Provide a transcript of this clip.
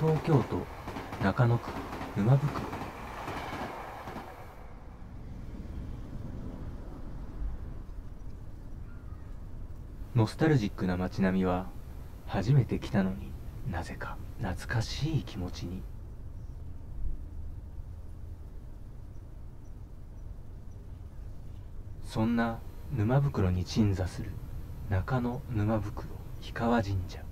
東京都中野区沼袋。ノスタルジックな街並みは初めて来たのになぜか懐かしい気持ちに。そんな沼袋に鎮座する中野沼袋氷川神社。